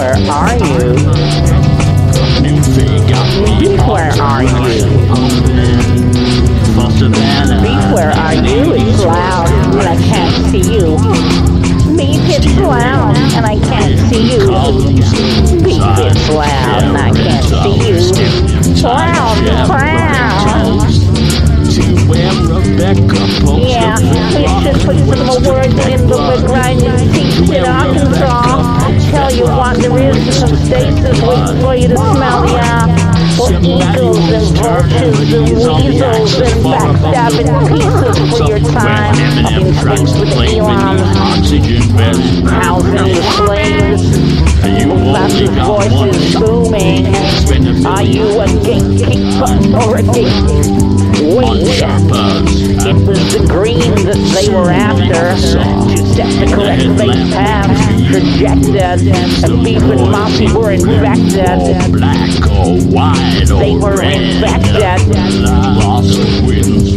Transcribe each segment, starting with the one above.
are you? Beef, where are you? Beef, where are you? It's loud and I can't see you. Beef, it's loud and I can't see you. Beef, it's loud and I can't see you. Loud, loud. Yeah, we should put some more words in the grinding teeth in Arkansas. Tell you what there is some states waiting for you to smell, yeah. Uh, well, eagles and vultures and weasels and backstabbing pieces for your time. The the. Are you a gatekeeper or a? It was the green that they were after to set the correct fate path, projected, and beef and monkey were infected. Black or white They were infected. Lost winds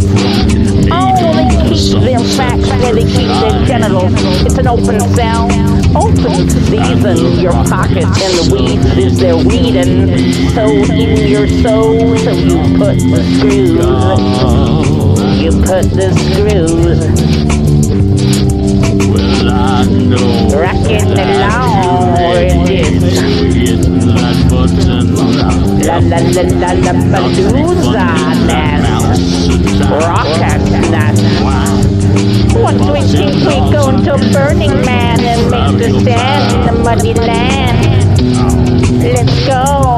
Oh, they keep their facts where they keep their genitals. It's an open cell, open season. Your pocket in the weeds is their weeding. So in your soul, so you put the screws. You put the screws. Well, I know Rockin' along with this. hitting. La la la la la dance. Rockin' dance. What do we think we go to Burning Man and make the stand in the muddy land? Let's go.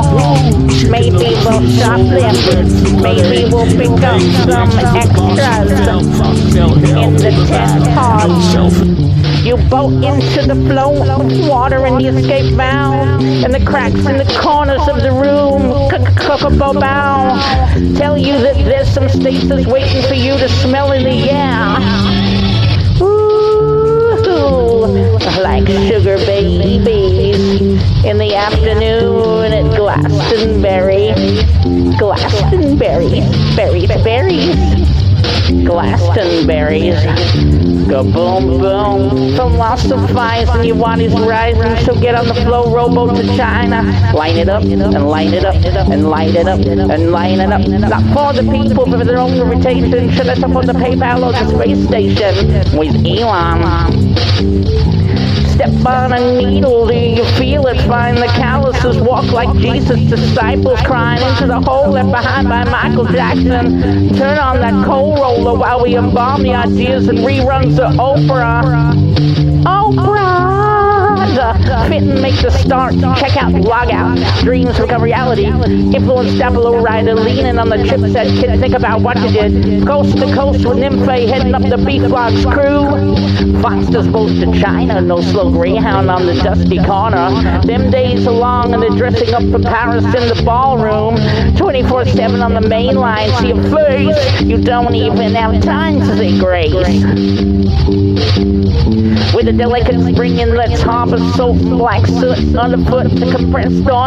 Shoplift. Maybe we'll pick up some extras in the tent pod. You boat into the flow of water in the escape valve and the cracks in the corners of the room. Cocoa bow. Tell you that there's some stasis waiting for you to smell in the air. Like sugar babies in the afternoon at Glastonbury. Glastonbury, berries, berries. Glastonberries. Go boom boom. Philosophize and your body's rising. So get on the flow rowboat to China. Line it up and line it up and line it up and line it up. Not for the people, but for their own irritation. Should I on the PayPal or the space station with Elon? Step on a needle, do you feel it? Find the calluses, walk like Jesus' disciples, crying into the hole left behind by Michael Jackson. Turn on that coal roller while we embalm the ideas and reruns of Oprah. Oprah! The fit and make the start, check out, log out, dreams become reality. Influence below rider, leaning on the trip chipset, kid, think about what you did. Coast to coast with Nymphe heading up the beef logs crew. Foster's boat to China, no slow greyhound on the dusty corner. Them days are long and they're dressing up for Paris in the ballroom. 24-7 on the main line, see your face. You don't even have time to say grace. A delicate spring inlets, harbor soap and black soot underfoot to compressed oil.